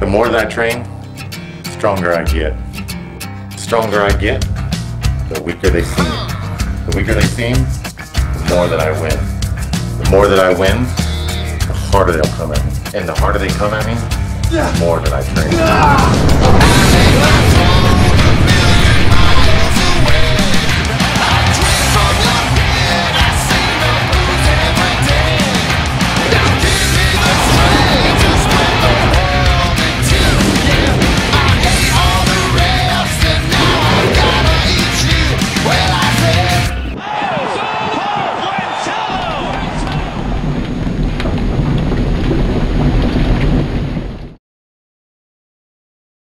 The more that I train, stronger I get. The Stronger I get, the weaker they seem. The weaker they seem, the more that I win. The more that I win, the harder they'll come at me. And the harder they come at me, the more that I train.